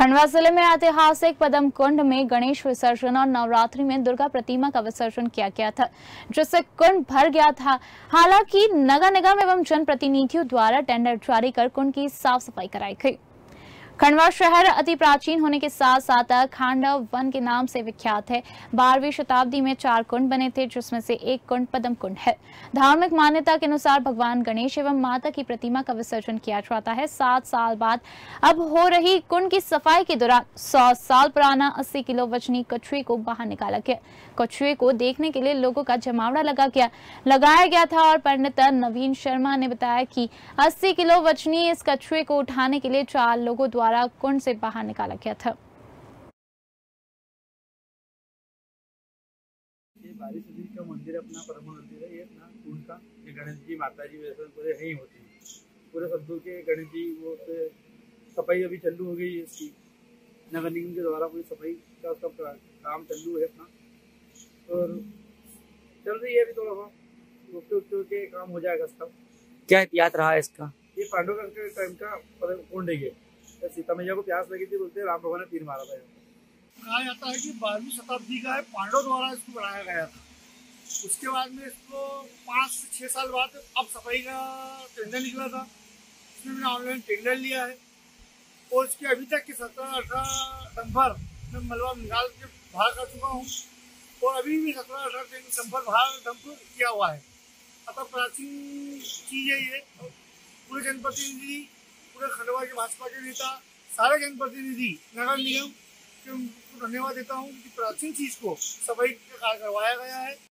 खंडवा ज़िले में ऐतिहासिक पदम कुंड में गणेश विसर्जन और नवरात्रि में दुर्गा प्रतिमा का विसर्जन किया गया था, जिससे कुंड भर गया था। हालाँकि नगर निगम एवं जनप्रतिनिधियों द्वारा टेंडर जारी कर कुंड की साफ़ सफ़ाई कराई गई। खंडवा शहर अति प्राचीन होने के साथ साथ खांडव वन के नाम से विख्यात है। बारहवीं शताब्दी में चार कुंड बने थे, जिसमें से एक कुंड पदम कुंड है। धार्मिक मान्यता के अनुसार भगवान गणेश एवं माता की प्रतिमा का विसर्जन किया जाता है। सात साल बाद अब हो रही कुंड की सफ़ाई के दौरान सौ साल पुराना अस्सी किलो वजनी कछुए को बाहर निकाला गया। कछुए को देखने के लिए लोगों का जमावड़ा लगा गया। लगाया गया था और पंडित नवीन शर्मा ने बताया कि 80 किलो वजनी इस कछुए को उठाने के लिए चार लोगों द्वारा द्वारा कुंड से बाहर निकाला गया था। ये बारिश नदी का मंदिर अपना परम मंदिर है ये अपना कुंड का ये गणेश जी माता जी वैसे पूरे यहीं होते हैं। पूरे सब्दूर के गणेश जी वो सफ़ाई अभी चालू हो गई है इसकी। नगर निगम के द्वारा पूरी सफ़ाई का सब काम चालू है अपना। और चल रही है अभी थोड़ा बहुत। रुकते रुकते के काम हो जाएगा सब। क्या इतिहास रहा है इसका? ये पांडव का टाइम का कुंड है ये सीता मैया को प्यास लगी थी, बोलते राम भगवान ने तीर मारा था कहा जाता है कि बारहवीं शताब्दी का है, पांडव द्वारा इसको बनाया गया था। उसके बाद में इसको पाँच से छः साल बाद अब सफ़ाई का टेंडर निकला था। उसमें मैंने ऑनलाइन टेंडर लिया है। और इसके अभी तक के सत्रह अठारह डम्फर मैं मलबा निकाल के बाहर कर चुका हूँ। और अभी भी सत्रह अठारह डम्फर बाहर डंप किया हुआ है। अतः प्राचीन चीज़ है ये। पूरे जनप्रतिनिधि पूरे खंडवा के भाजपा के नेता, सारे जनप्रतिनिधि नगर निगम, के धन्यवाद देता हूँ कि प्राचीन चीज़ को सफ़ाई का कार्य करवाया गया है।